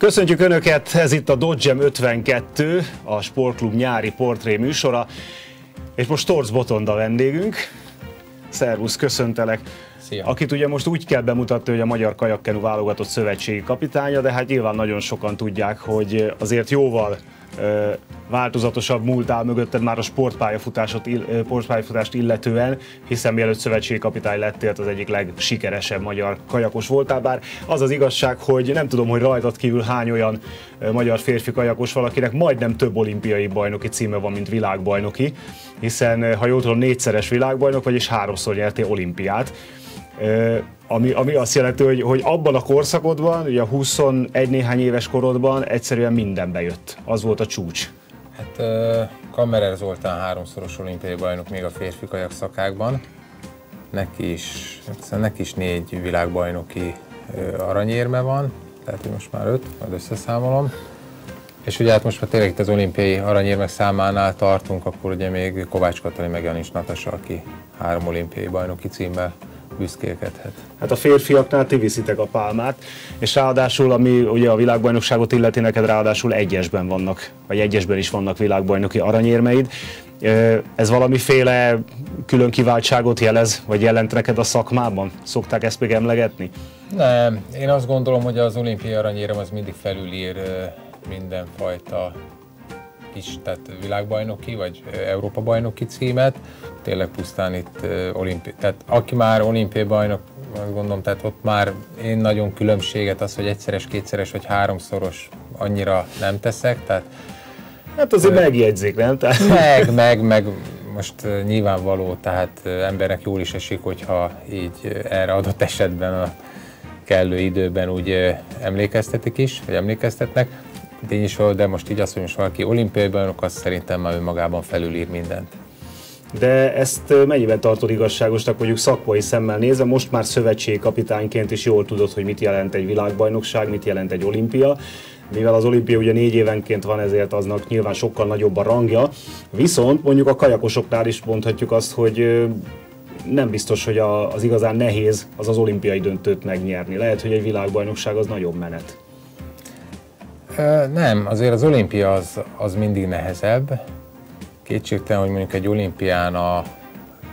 Köszöntjük Önöket, ez itt a Dodgem 52, a Sportklub nyári portré műsora, és most Torz Botonda vendégünk. Szervusz, köszöntelek. Szia. Akit ugye most úgy kell bemutatni, hogy a Magyar Kajakkenu válogatott szövetségi kapitánya, de hát nyilván nagyon sokan tudják, hogy azért jóval változatosabb múlt áll mögötted már a sportpályafutást, sportpályafutást illetően, hiszen mielőtt szövetségi kapitány lettél, az egyik legsikeresebb magyar kajakos voltál, bár az az igazság, hogy nem tudom, hogy rajtad kívül hány olyan magyar férfi kajakos valakinek majdnem több olimpiai bajnoki címe van, mint világbajnoki, hiszen ha jól tudom, négyszeres világbajnok, vagyis háromszor nyertél olimpiát. Ami, ami azt jelenti, hogy, hogy abban a korszakodban, ugye a 21 néhány éves korodban egyszerűen minden bejött. Az volt a csúcs. Hát Kammerer Zoltán háromszoros olimpiai bajnok még a férfi kajak szakákban. Neki is, hát neki is négy világbajnoki aranyérme van, tehát most már öt, majd összeszámolom. És ugye hát most már tényleg itt az olimpiai aranyérmek számánál tartunk, akkor ugye még Kovács Katalin meg Janis Natasa, aki három olimpiai bajnoki címmel büszkélkedhet. Hát a férfiaknál ti viszitek a pálmát, és ráadásul, ami ugye a világbajnokságot illeti, neked ráadásul egyesben vannak, vagy egyesben is vannak világbajnoki aranyérmeid. Ez valamiféle külön kiváltságot jelez, vagy jelent neked a szakmában? Szokták ezt még emlegetni? Nem, én azt gondolom, hogy az olimpiai aranyérem az mindig felülír mindenfajta kis, tehát világbajnoki vagy Európa bajnoki címet. Tényleg pusztán itt ö, olimpi, tehát aki már olimpiai bajnok, azt gondolom, tehát ott már én nagyon különbséget az, hogy egyszeres, kétszeres vagy háromszoros annyira nem teszek, tehát Hát azért megjegyzik, nem? Tehát... meg, meg, meg most ö, nyilvánvaló, tehát ö, embernek jól is esik, hogyha így ö, erre adott esetben a kellő időben úgy ö, emlékeztetik is, vagy emlékeztetnek. Tény is, de most így azt, hogy most valaki olimpiai bajnok, az szerintem már önmagában felülír mindent. De ezt mennyiben tartod igazságosnak, mondjuk szakmai szemmel nézve, most már szövetségi kapitányként is jól tudod, hogy mit jelent egy világbajnokság, mit jelent egy olimpia. Mivel az olimpia ugye négy évenként van, ezért aznak nyilván sokkal nagyobb a rangja. Viszont mondjuk a kajakosoknál is mondhatjuk azt, hogy nem biztos, hogy az igazán nehéz az az olimpiai döntőt megnyerni. Lehet, hogy egy világbajnokság az nagyobb menet. Nem, azért az olimpia az, az mindig nehezebb. Kétségtelen, hogy mondjuk egy olimpián a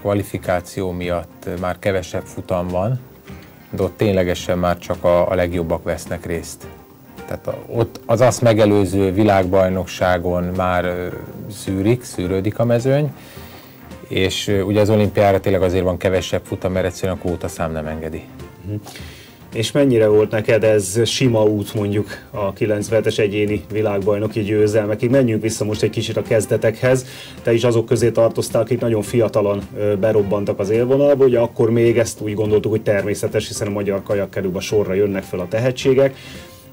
kvalifikáció miatt már kevesebb futam van, de ott ténylegesen már csak a, a legjobbak vesznek részt. Tehát a, ott az azt megelőző világbajnokságon már szűrik, szűrődik a mezőny, és ugye az olimpiára tényleg azért van kevesebb futam, mert egyszerűen a kvótaszám nem engedi. És mennyire volt neked ez sima út mondjuk a 97-es egyéni világbajnoki győzelmekig? Menjünk vissza most egy kicsit a kezdetekhez. Te is azok közé tartoztál, akik nagyon fiatalan berobbantak az élvonalba. Ugye akkor még ezt úgy gondoltuk, hogy természetes, hiszen a magyar kajakkerúba sorra jönnek fel a tehetségek.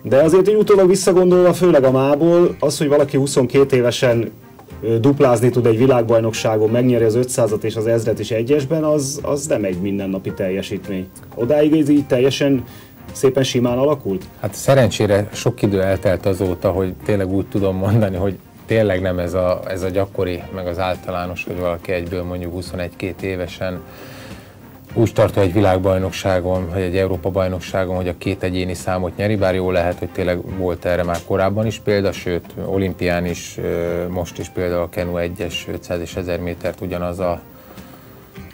De azért így utólag visszagondolva, főleg a mából, az, hogy valaki 22 évesen duplázni tud egy világbajnokságon, megnyeri az 500-at és az 1000-et is egyesben, az, az nem egy mindennapi teljesítmény. Odáig ez így teljesen szépen simán alakult? Hát szerencsére sok idő eltelt azóta, hogy tényleg úgy tudom mondani, hogy tényleg nem ez a, ez a gyakori, meg az általános, hogy valaki egyből mondjuk 21-2 évesen úgy tartja egy világbajnokságon, vagy egy Európa-bajnokságon, hogy a két egyéni számot nyeri, bár jó lehet, hogy tényleg volt erre már korábban is példa, sőt, olimpián is, most is például a Kenu 1-es 500 és 1000 métert ugyanaz a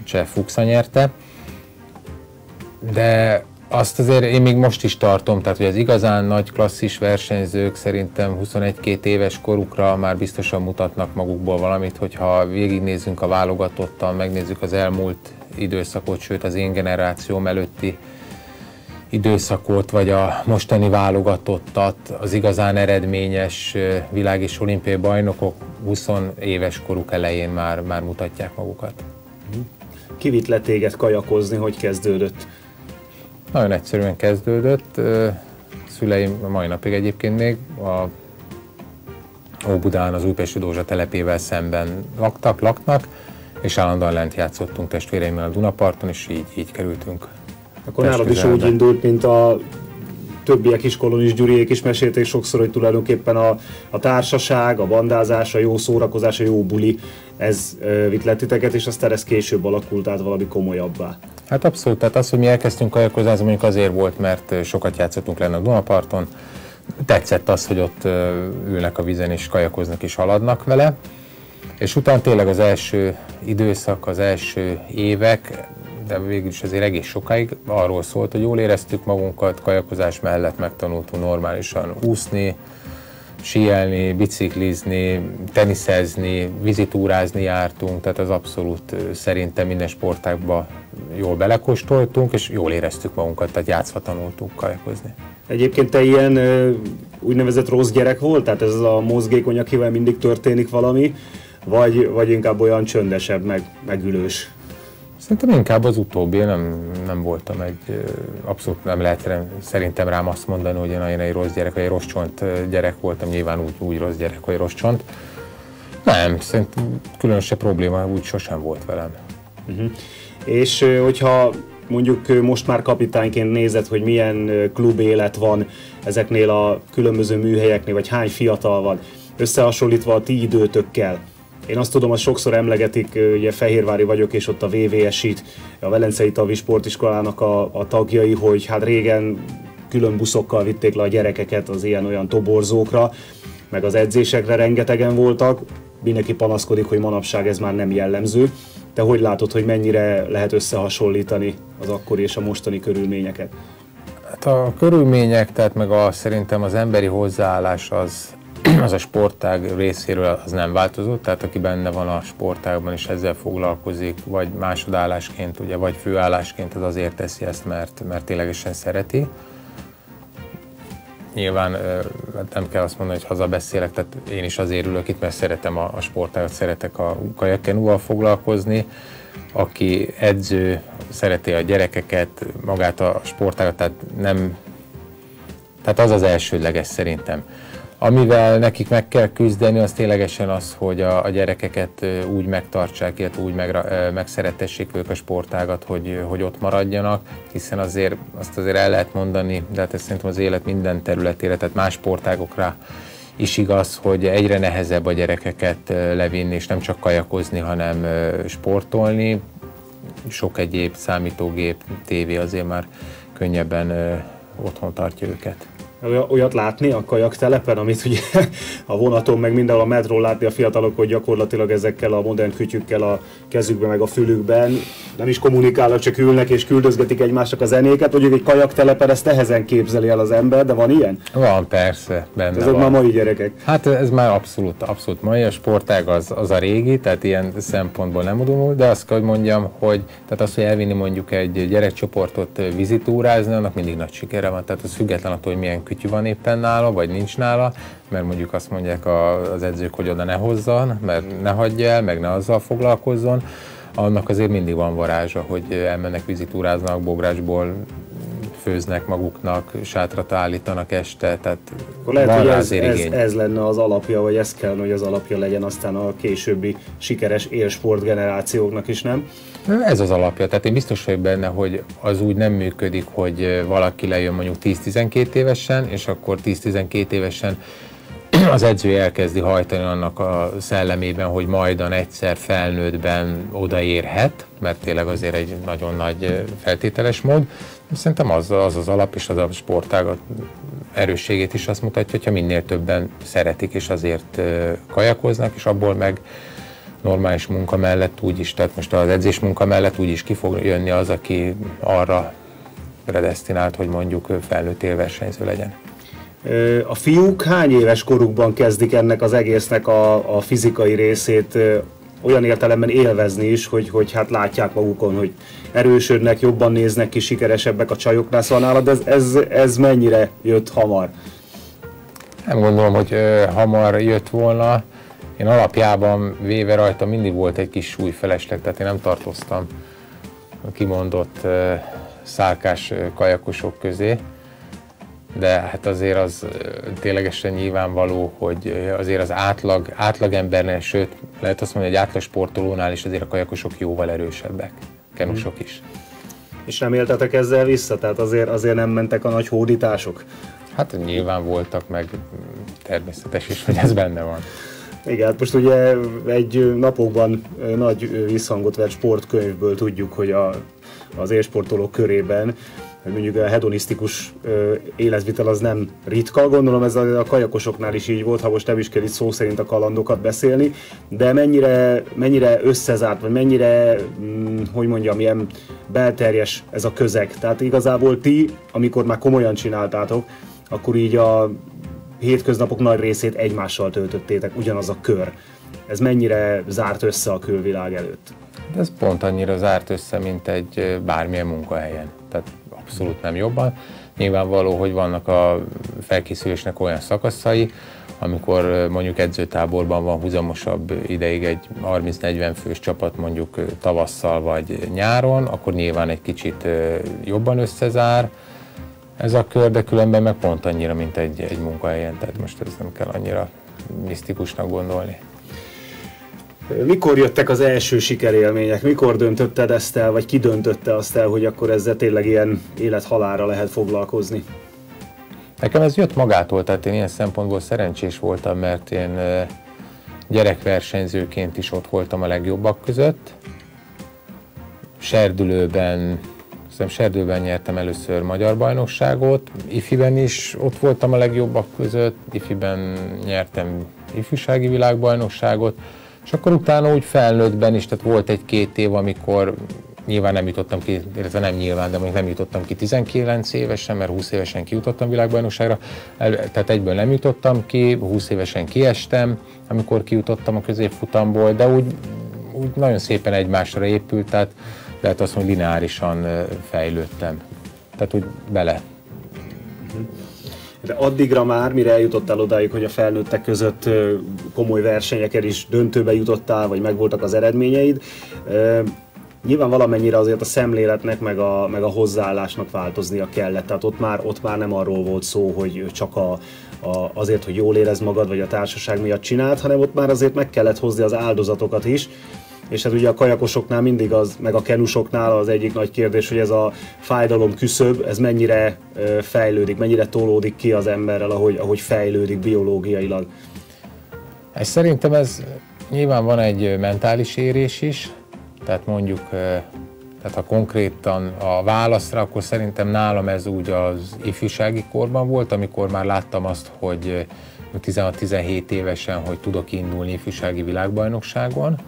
Cseh Fuxa nyerte. De azt azért én még most is tartom, tehát hogy az igazán nagy klasszis versenyzők szerintem 21-2 éves korukra már biztosan mutatnak magukból valamit, hogyha végignézzünk a válogatottan, megnézzük az elmúlt időszakot, sőt az én generációm előtti időszakot, vagy a mostani válogatottat, az igazán eredményes világ és olimpiai bajnokok 20 éves koruk elején már, már mutatják magukat. Kivitt le téged kajakozni, hogy kezdődött? Nagyon egyszerűen kezdődött. Szüleim a mai napig egyébként még a Óbudán az Újpesti Dózsa telepével szemben laktak, laknak, és állandóan lent játszottunk testvéreimmel a Dunaparton, és így, így kerültünk. Akkor nálad is úgy indult, mint a többiek iskolon is, Gyuriék is mesélték sokszor, hogy tulajdonképpen a, a társaság, a bandázás, a jó szórakozás, a jó buli, ez ö, vitt le titeket, és aztán ez később alakult át valami komolyabbá. Hát abszolút, tehát az, hogy mi elkezdtünk kajakozni, az mondjuk azért volt, mert sokat játszottunk lenne a Dunaparton, tetszett az, hogy ott ülnek a vízen és kajakoznak és haladnak vele. És utána tényleg az első időszak, az első évek, de végül is azért egész sokáig arról szólt, hogy jól éreztük magunkat, kajakozás mellett megtanultunk normálisan úszni, síelni, biciklizni, teniszezni, vizitúrázni jártunk, tehát az abszolút szerintem minden sportágban jól belekóstoltunk, és jól éreztük magunkat, tehát játszva tanultunk kajakozni. Egyébként te ilyen úgynevezett rossz gyerek volt? Tehát ez a mozgékony, akivel mindig történik valami, vagy, vagy inkább olyan csöndesebb, meg, megülős? Szerintem inkább az utóbbi, én nem, nem voltam egy, abszolút nem lehet szerintem rám azt mondani, hogy én egy rossz gyerek, vagy egy rossz csont gyerek voltam, nyilván úgy, úgy rossz gyerek, vagy rossz csont. Nem, szerintem különösebb probléma úgy sosem volt velem. Uh-huh. És hogyha mondjuk most már kapitányként nézed, hogy milyen klub élet van ezeknél a különböző műhelyeknél, vagy hány fiatal van, összehasonlítva a ti időtökkel, én azt tudom, hogy sokszor emlegetik, ugye Fehérvári vagyok, és ott a VVS-it, a Velencei Tavi Sportiskolának a, a tagjai, hogy hát régen külön buszokkal vitték le a gyerekeket az ilyen-olyan toborzókra, meg az edzésekre rengetegen voltak. Mindenki panaszkodik, hogy manapság ez már nem jellemző. Te hogy látod, hogy mennyire lehet összehasonlítani az akkori és a mostani körülményeket? Hát a körülmények, tehát meg a, szerintem az emberi hozzáállás az, az a sportág részéről az nem változott, tehát aki benne van a sportágban és ezzel foglalkozik, vagy másodállásként, ugye, vagy főállásként, az azért teszi ezt, mert, mert ténylegesen szereti. Nyilván hát nem kell azt mondani, hogy hazabeszélek, tehát én is azért ülök itt, mert szeretem a, a sportágat, szeretek a kajakkenúval foglalkozni. Aki edző, szereti a gyerekeket, magát a sportágat, tehát nem, tehát az az elsődleges szerintem. Amivel nekik meg kell küzdeni, az ténylegesen az, hogy a, a gyerekeket úgy megtartsák, illetve úgy meg, megszeretessék ők a sportágat, hogy, hogy ott maradjanak, hiszen azért azt azért el lehet mondani, de hát ez szerintem az élet minden területére, tehát más sportágokra is igaz, hogy egyre nehezebb a gyerekeket levinni, és nem csak kajakozni, hanem sportolni. Sok egyéb számítógép, tévé azért már könnyebben otthon tartja őket olyat látni a kajaktelepen, amit ugye a vonaton meg mindenhol a metrón látni a fiatalok, hogy gyakorlatilag ezekkel a modern kütyükkel a kezükben meg a fülükben nem is kommunikálnak, csak ülnek és küldözgetik egymásnak a zenéket, hogy egy kajaktelepen ezt nehezen képzeli el az ember, de van ilyen? Van, persze, benne Ezek van. már mai gyerekek. Hát ez már abszolút, abszolút mai, a sportág az, az a régi, tehát ilyen szempontból nem udonul, de azt kell, hogy mondjam, hogy tehát az, hogy elvinni mondjuk egy gyerekcsoportot vizitúrázni, annak mindig nagy sikere van, tehát az független attól, hogy milyen kütyű van éppen nála, vagy nincs nála, mert mondjuk azt mondják az edzők, hogy oda ne hozzon, mert ne hagyja el, meg ne azzal foglalkozzon, annak azért mindig van varázsa, hogy elmennek vizitúráznak, bográsból főznek maguknak, sátrat állítanak este, tehát Akkor lehet, hogy ez, ez, ez lenne az alapja, vagy ez kell, hogy az alapja legyen aztán a későbbi sikeres élsport generációknak is, nem? Ez az alapja, tehát én biztos vagyok benne, hogy az úgy nem működik, hogy valaki lejön mondjuk 10-12 évesen, és akkor 10-12 évesen az edző elkezdi hajtani annak a szellemében, hogy majdan egyszer felnőttben odaérhet, mert tényleg azért egy nagyon nagy feltételes mód. Szerintem az az, az alap, és az a sportágat erősségét is azt mutatja, hogyha minél többen szeretik, és azért kajakoznak, és abból meg normális munka mellett úgy is, tehát most az edzés munka mellett úgy is ki fog jönni az, aki arra predestinált, hogy mondjuk felnőtt élversenyző legyen. A fiúk hány éves korukban kezdik ennek az egésznek a, a fizikai részét olyan értelemben élvezni is, hogy, hogy hát látják magukon, hogy erősödnek, jobban néznek ki, sikeresebbek a csajoknál, szóval nálad ez, ez, ez mennyire jött hamar? Nem gondolom, hogy ö, hamar jött volna. Én alapjában véve rajta mindig volt egy kis súlyfelesleg, tehát én nem tartoztam kimondott ö, szálkás kajakosok közé de hát azért az ténylegesen nyilvánvaló, hogy azért az átlag, átlagembernél, sőt, lehet azt mondani, hogy egy átlag sportolónál is azért a kajakosok jóval erősebbek, kenusok hmm. is. És nem éltetek ezzel vissza? Tehát azért, azért nem mentek a nagy hódítások? Hát nyilván voltak, meg természetes is, hogy ez benne van. Igen, hát most ugye egy napokban nagy visszhangot vett sportkönyvből tudjuk, hogy a, az élsportolók körében hogy mondjuk a hedonisztikus életvitel az nem ritka, gondolom ez a, a kajakosoknál is így volt, ha most nem is kell itt szó szerint a kalandokat beszélni, de mennyire, mennyire összezárt, vagy mennyire, hm, hogy mondjam, ilyen belterjes ez a közeg. Tehát igazából ti, amikor már komolyan csináltátok, akkor így a hétköznapok nagy részét egymással töltöttétek, ugyanaz a kör. Ez mennyire zárt össze a külvilág előtt? De ez pont annyira zárt össze, mint egy bármilyen munkahelyen. Tehát abszolút nem jobban. Nyilvánvaló, hogy vannak a felkészülésnek olyan szakaszai, amikor mondjuk edzőtáborban van húzamosabb ideig egy 30-40 fős csapat mondjuk tavasszal vagy nyáron, akkor nyilván egy kicsit jobban összezár ez a kör, de különben meg pont annyira, mint egy, egy munkahelyen, tehát most ez nem kell annyira misztikusnak gondolni. Mikor jöttek az első sikerélmények? Mikor döntötted ezt el, vagy ki döntötte azt el, hogy akkor ezzel tényleg ilyen élethalára lehet foglalkozni? Nekem ez jött magától, tehát én ilyen szempontból szerencsés voltam, mert én gyerekversenyzőként is ott voltam a legjobbak között. Serdülőben, hiszem Serdülőben nyertem először magyar bajnokságot, ifiben is ott voltam a legjobbak között, ifiben nyertem ifjúsági világbajnokságot, és akkor utána úgy felnőttben is, tehát volt egy-két év, amikor nyilván nem jutottam ki, illetve nem nyilván, de mondjuk nem jutottam ki 19 évesen, mert 20 évesen kijutottam világbajnokságra, tehát egyből nem jutottam ki, 20 évesen kiestem, amikor kijutottam a középfutamból, de úgy, úgy nagyon szépen egymásra épült, tehát lehet azt mondani, lineárisan fejlődtem. Tehát úgy bele. De addigra már, mire eljutottál odáig, hogy a felnőttek között komoly versenyeken is döntőbe jutottál, vagy megvoltak az eredményeid, nyilván valamennyire azért a szemléletnek, meg a, meg a hozzáállásnak változnia kellett. Tehát ott már, ott már nem arról volt szó, hogy csak a, a, azért, hogy jól érez magad, vagy a társaság miatt csinált, hanem ott már azért meg kellett hozni az áldozatokat is, és hát ugye a kajakosoknál mindig az, meg a kenusoknál az egyik nagy kérdés, hogy ez a fájdalom küszöb, ez mennyire fejlődik, mennyire tolódik ki az emberrel, ahogy, ahogy fejlődik biológiailag. Ez szerintem ez nyilván van egy mentális érés is, tehát mondjuk tehát ha konkrétan a válaszra, akkor szerintem nálam ez úgy az ifjúsági korban volt, amikor már láttam azt, hogy 16-17 évesen, hogy tudok indulni ifjúsági világbajnokságon,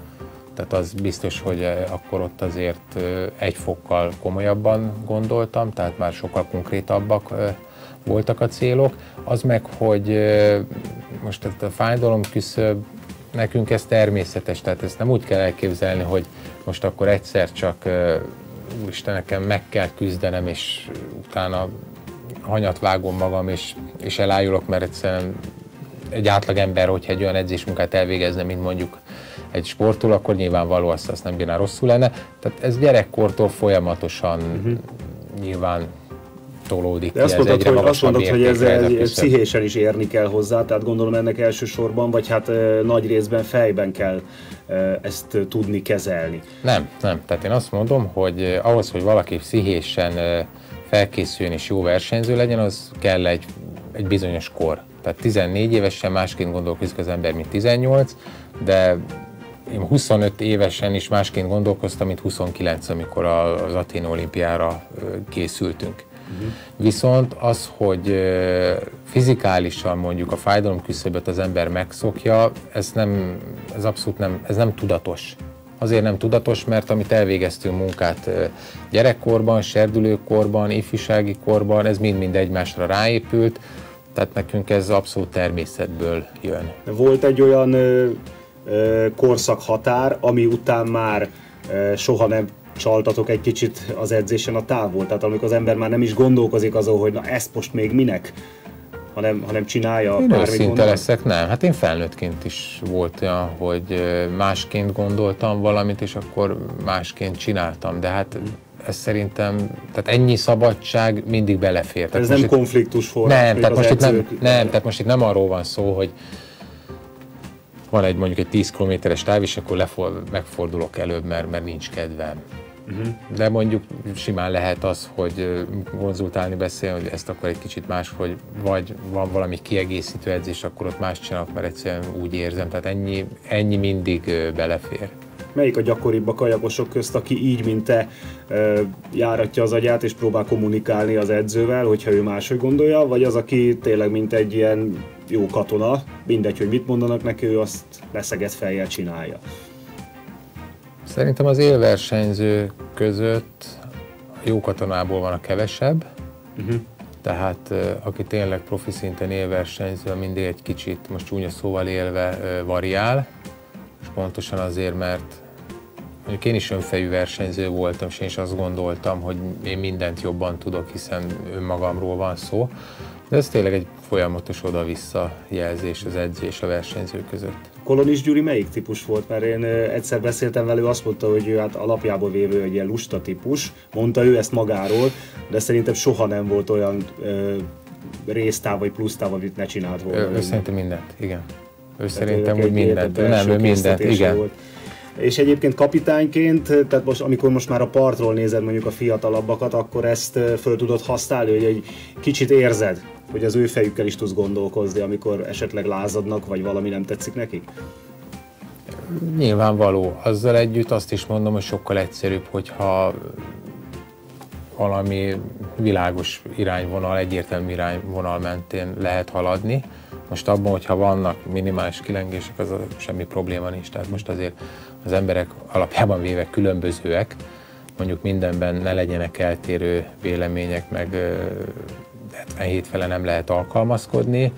tehát az biztos, hogy eh, akkor ott azért eh, egy fokkal komolyabban gondoltam, tehát már sokkal konkrétabbak eh, voltak a célok. Az meg, hogy most a fájdalom küszöb, nekünk ez természetes, tehát ezt nem úgy kell elképzelni, hogy most akkor egyszer csak úristen, nekem meg kell küzdenem, és utána hanyat vágom magam, és, és elájulok, mert egyszerűen egy átlag ember, hogyha egy olyan edzésmunkát elvégezne, mint mondjuk egy sportol, akkor nyilvánvaló azt, azt nem bírná rosszul lenne. Tehát ez gyerekkortól folyamatosan uh-huh. nyilván tolódik De azt mondod, hogy, azt mondod, hogy ez egy, pszichésen is érni kell hozzá, tehát gondolom ennek elsősorban, vagy hát e, nagy részben fejben kell e, ezt tudni kezelni. Nem, nem. Tehát én azt mondom, hogy eh, ahhoz, hogy valaki pszichésen e, felkészüljön és jó versenyző legyen, az kell egy, egy bizonyos kor. Tehát 14 évesen másként gondolkozik az ember, mint 18, de én 25 évesen is másként gondolkoztam, mint 29, amikor az Atén olimpiára készültünk. Uh-huh. Viszont az, hogy fizikálisan mondjuk a fájdalom küszöböt az ember megszokja, ez, nem, ez abszolút nem, ez nem tudatos. Azért nem tudatos, mert amit elvégeztünk munkát gyerekkorban, serdülőkorban, ifjúsági korban, ez mind-mind egymásra ráépült, tehát nekünk ez abszolút természetből jön. Volt egy olyan korszak határ, ami után már soha nem csaltatok egy kicsit az edzésen a távol. Tehát amikor az ember már nem is gondolkozik azon, hogy na ezt most még minek, hanem, hanem csinálja én őszinte leszek, nem. Hát én felnőttként is volt olyan, hogy másként gondoltam valamit, és akkor másként csináltam. De hát ez szerintem, tehát ennyi szabadság mindig belefér. Tehát ez nem itt, konfliktus forrás. Nem, tehát most itt nem, nem, tehát most itt nem arról van szó, hogy van egy mondjuk egy 10 kilométeres táv, és akkor lefor, megfordulok előbb, mert, mert nincs kedvem. Uh-huh. De mondjuk simán lehet az, hogy konzultálni, beszélni, hogy ezt akkor egy kicsit más, hogy vagy van valami kiegészítő edzés, akkor ott más csinálok, mert egyszerűen úgy érzem. Tehát ennyi, ennyi mindig belefér. Melyik a gyakoribb a kajakosok közt, aki így, mint te járatja az agyát és próbál kommunikálni az edzővel, hogyha ő máshogy gondolja, vagy az, aki tényleg mint egy ilyen jó katona, mindegy, hogy mit mondanak neki, ő azt leszeget fejjel csinálja. Szerintem az élversenyző között jó katonából van a kevesebb, uh-huh. tehát aki tényleg profi szinten élversenyző, mindig egy kicsit, most csúnya szóval élve variál, és pontosan azért, mert mondjuk én is önfejű versenyző voltam, és én is azt gondoltam, hogy én mindent jobban tudok, hiszen önmagamról van szó, de ez tényleg egy folyamatos oda-vissza jelzés az edzés a versenyző között. Kolonis Gyuri melyik típus volt? Mert én egyszer beszéltem vele, azt mondta, hogy ő hát alapjából vévő egy ilyen lusta típus, mondta ő ezt magáról, de szerintem soha nem volt olyan ö, résztáv vagy plusztáv, amit ne csinált volna. Ő, ő szerintem mindent, igen. Ő Tehát szerintem, hogy mindent, nem, ő mindent, igen. Volt. És egyébként kapitányként, tehát most, amikor most már a partról nézed mondjuk a fiatalabbakat, akkor ezt föl tudod használni, hogy egy kicsit érzed, hogy az ő fejükkel is tudsz gondolkozni, amikor esetleg lázadnak, vagy valami nem tetszik nekik? Nyilvánvaló. Azzal együtt azt is mondom, hogy sokkal egyszerűbb, hogyha valami világos irányvonal, egyértelmű irányvonal mentén lehet haladni. Most abban, hogyha vannak minimális kilengések, az semmi probléma nincs. Tehát most azért az emberek alapjában véve különbözőek, mondjuk mindenben ne legyenek eltérő vélemények, meg 77 fele nem lehet alkalmazkodni,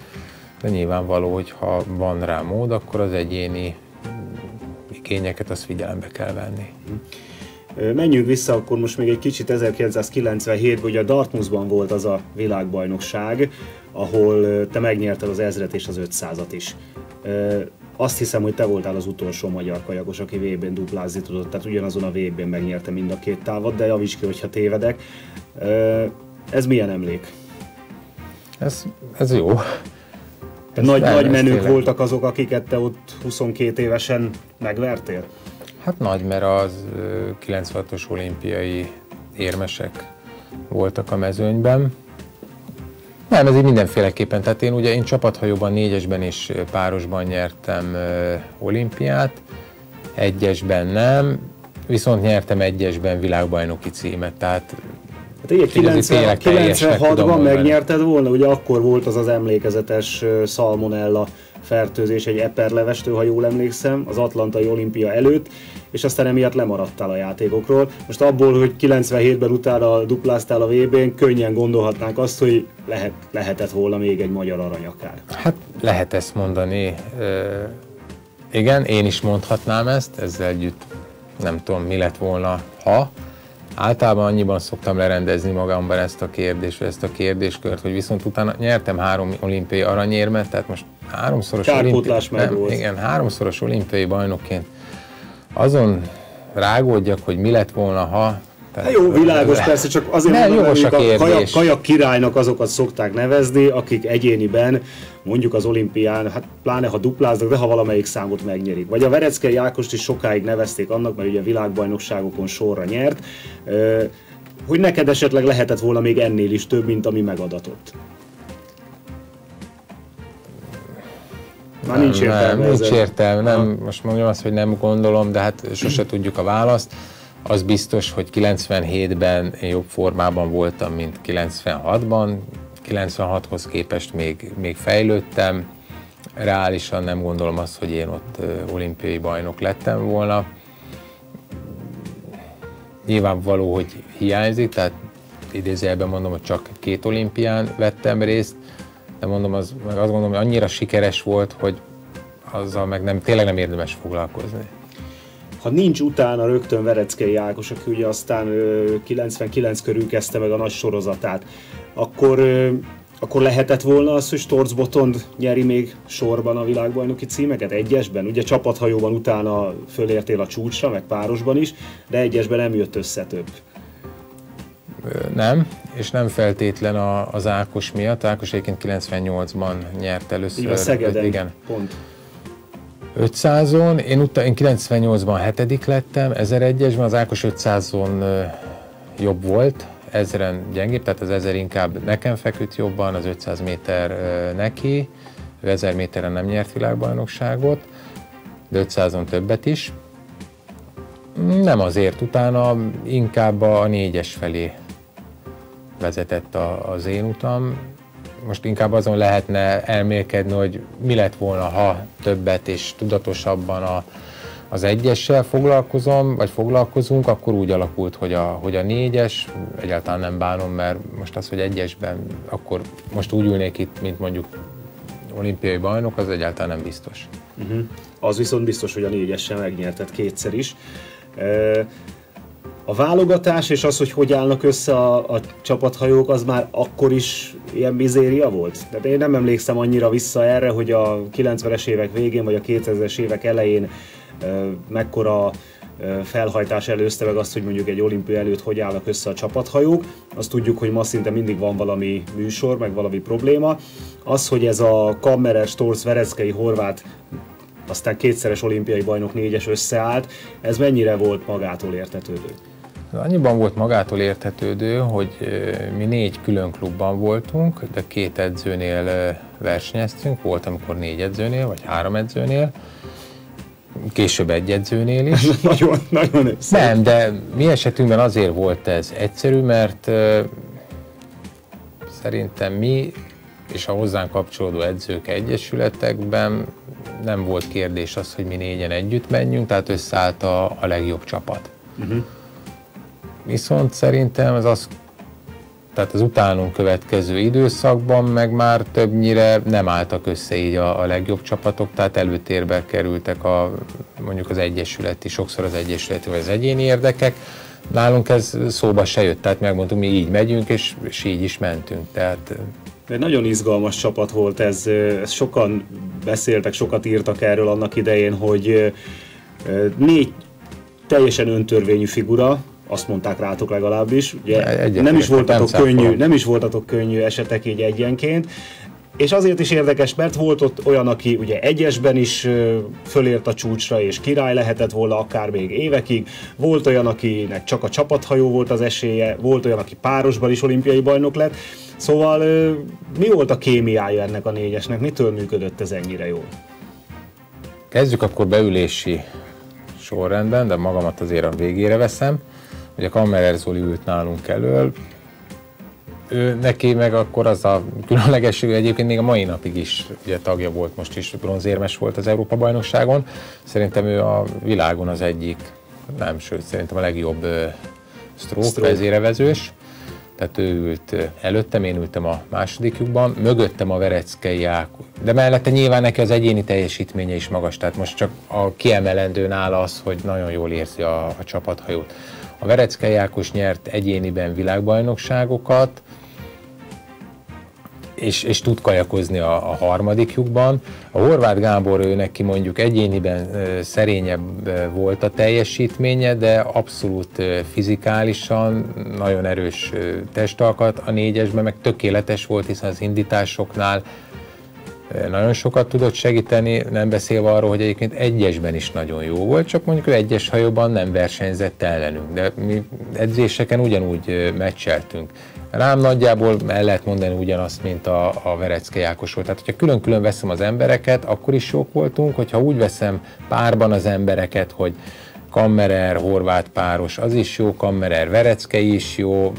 de nyilvánvaló, hogy ha van rá mód, akkor az egyéni igényeket azt figyelembe kell venni. Menjünk vissza akkor most még egy kicsit 1997-ben, ugye a Dartmouthban volt az a világbajnokság, ahol te megnyerted az ezret és az 500-at is. Azt hiszem, hogy te voltál az utolsó magyar kajakos, aki VB-n duplázni tudott, tehát ugyanazon a VB-n megnyerte mind a két távot, de javíts ki, hogyha tévedek. Ez milyen emlék? Ez, ez jó. Ez nagy, nagy menők tényleg. voltak azok, akiket te ott 22 évesen megvertél? Hát nagy, mert az 96-os olimpiai érmesek voltak a mezőnyben. Nem, ez így mindenféleképpen. Tehát én ugye én csapathajóban, négyesben és párosban nyertem olimpiát, egyesben nem, viszont nyertem egyesben világbajnoki címet, tehát Hát ugye 90, 96-ban megnyerted volna, ugye akkor volt az az emlékezetes Salmonella fertőzés egy eperlevestől, ha jól emlékszem, az Atlantai olimpia előtt, és aztán emiatt lemaradtál a játékokról. Most abból, hogy 97-ben utána dupláztál a VB-n, könnyen gondolhatnánk azt, hogy lehet, lehetett volna még egy magyar arany akár. Hát lehet ezt mondani. igen, én is mondhatnám ezt, ezzel együtt nem tudom, mi lett volna, ha, Általában annyiban szoktam lerendezni magamban ezt a kérdést, ezt a kérdéskört, hogy viszont utána nyertem három olimpiai aranyérmet, tehát most háromszoros, olimpi... nem, igen, háromszoros olimpiai bajnokként azon rágódjak, hogy mi lett volna, ha tehát, jó, világos, le. persze, csak azért nem, mondom, a, a kajak, kajak királynak azokat szokták nevezni, akik egyéniben mondjuk az olimpián, hát pláne ha dupláznak, de ha valamelyik számot megnyerik. Vagy a Vereckei Ákost is sokáig nevezték annak, mert ugye a világbajnokságokon sorra nyert, hogy neked esetleg lehetett volna még ennél is több, mint ami megadatott. Már nincs értelme. Nem, nincs értelme, nem, most mondjam azt, hogy nem gondolom, de hát sose tudjuk a választ. Az biztos, hogy 97-ben én jobb formában voltam, mint 96-ban. 96-hoz képest még, még fejlődtem. Reálisan nem gondolom azt, hogy én ott olimpiai bajnok lettem volna. Nyilvánvaló, hogy hiányzik, tehát idézőjelben mondom, hogy csak két olimpián vettem részt, de mondom, az, meg azt gondolom, hogy annyira sikeres volt, hogy azzal meg nem, tényleg nem érdemes foglalkozni ha nincs utána rögtön Vereckei Ákos, aki ugye aztán 99 körül kezdte meg a nagy sorozatát, akkor, akkor lehetett volna az, hogy Storz Botond nyeri még sorban a világbajnoki címeket egyesben? Ugye csapathajóban utána fölértél a csúcsra, meg párosban is, de egyesben nem jött össze több. Nem, és nem feltétlen az Ákos miatt. Ákos egyébként 98-ban nyert először. Igen, Szegeden, igen. pont. 500-on, én, utána, én 98-ban hetedik lettem, 1001-esben, az Ákos 500-on jobb volt, ezeren gyengébb, tehát az 1000 inkább nekem feküdt jobban, az 500 méter neki, ő 1000 méteren nem nyert világbajnokságot, de 500-on többet is. Nem azért, utána inkább a négyes felé vezetett a, az én utam. Most inkább azon lehetne elmélkedni, hogy mi lett volna, ha többet és tudatosabban a, az egyessel foglalkozom, vagy foglalkozunk, akkor úgy alakult, hogy a, hogy a négyes, egyáltalán nem bánom, mert most az, hogy egyesben, akkor most úgy ülnék itt, mint mondjuk olimpiai bajnok, az egyáltalán nem biztos. Uh-huh. Az viszont biztos, hogy a négyessel megnyerted kétszer is. A válogatás és az, hogy hogy állnak össze a, a csapathajók, az már akkor is ilyen mizéria volt? Tehát én nem emlékszem annyira vissza erre, hogy a 90-es évek végén vagy a 2000-es évek elején mekkora felhajtás előzte meg azt, hogy mondjuk egy olimpia előtt hogy állnak össze a csapathajók. Azt tudjuk, hogy ma szinte mindig van valami műsor, meg valami probléma. Az, hogy ez a Kammerer, Storz, Vereckei, Horvát aztán kétszeres olimpiai bajnok négyes összeállt, ez mennyire volt magától értetődő? Annyiban volt magától érthetődő, hogy mi négy külön klubban voltunk, de két edzőnél versenyeztünk, volt amikor négy edzőnél, vagy három edzőnél, később egy edzőnél is. nagyon, nagyon Nem, de mi esetünkben azért volt ez egyszerű, mert szerintem mi és a hozzánk kapcsolódó edzők egyesületekben nem volt kérdés az, hogy mi négyen együtt menjünk, tehát összeállt a, a legjobb csapat. Uh-huh. Viszont szerintem ez az, tehát az utánunk következő időszakban meg már többnyire nem álltak össze így a, a legjobb csapatok, tehát előtérbe kerültek a, mondjuk az egyesületi, sokszor az egyesületi vagy az egyéni érdekek. Nálunk ez szóba se jött, tehát megmondtuk, mi így megyünk, és, és így is mentünk. Tehát egy nagyon izgalmas csapat volt ez, ez sokan beszéltek, sokat írtak erről annak idején, hogy négy teljesen öntörvényű figura, azt mondták rátok legalábbis. Ugye nem is voltatok nem könnyű, nem is voltatok könnyű esetek így egyenként. És azért is érdekes, mert volt ott olyan, aki ugye egyesben is fölért a csúcsra, és király lehetett volna akár még évekig. Volt olyan, akinek csak a csapathajó volt az esélye, volt olyan, aki párosban is olimpiai bajnok lett. Szóval mi volt a kémiája ennek a négyesnek? Mitől működött ez ennyire jól? Kezdjük akkor beülési sorrendben, de magamat azért a végére veszem. Ugye Kammerer Zoli ült nálunk elől, ő, neki meg akkor az a különleges, ő egyébként még a mai napig is ugye tagja volt, most is bronzérmes volt az Európa bajnokságon. Szerintem ő a világon az egyik, nem, sőt, szerintem a legjobb stroke, vezérevezős tehát ő ült előttem, én ültem a másodikjukban, mögöttem a Vereckei. De mellette nyilván neki az egyéni teljesítménye is magas, tehát most csak a kiemelendő nála az, hogy nagyon jól érzi a, a csapathajót. A Vereckei Ákos nyert egyéniben világbajnokságokat, és, és tud kajakozni a, a harmadikjukban. A Horváth Gábor ő neki mondjuk egyéniben szerényebb volt a teljesítménye, de abszolút fizikálisan nagyon erős testalkat a négyesben, meg tökéletes volt, hiszen az indításoknál nagyon sokat tudott segíteni, nem beszélve arról, hogy egyébként egyesben is nagyon jó volt, csak mondjuk ő egyes hajóban nem versenyzett ellenünk, de mi edzéseken ugyanúgy meccseltünk. Rám nagyjából el lehet mondani ugyanazt, mint a, a Verecke Jákos volt. Tehát, hogyha külön-külön veszem az embereket, akkor is sok voltunk, hogyha úgy veszem párban az embereket, hogy Kammerer, Horváth páros, az is jó, Kammerer, Verecke is jó,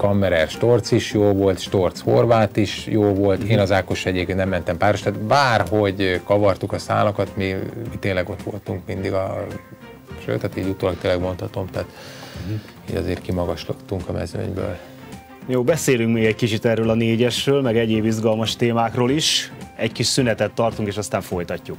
Kammerer, Storc is jó volt, Storc, Horváth is jó volt, én az Ákos egyébként nem mentem páros, tehát bárhogy kavartuk a szálakat, mi, mi tényleg ott voltunk mindig a sőt, tehát így utólag tényleg mondhatom, tehát így azért kimagaslottunk a mezőnyből. Jó, beszélünk még egy kicsit erről a négyesről, meg egyéb izgalmas témákról is. Egy kis szünetet tartunk, és aztán folytatjuk.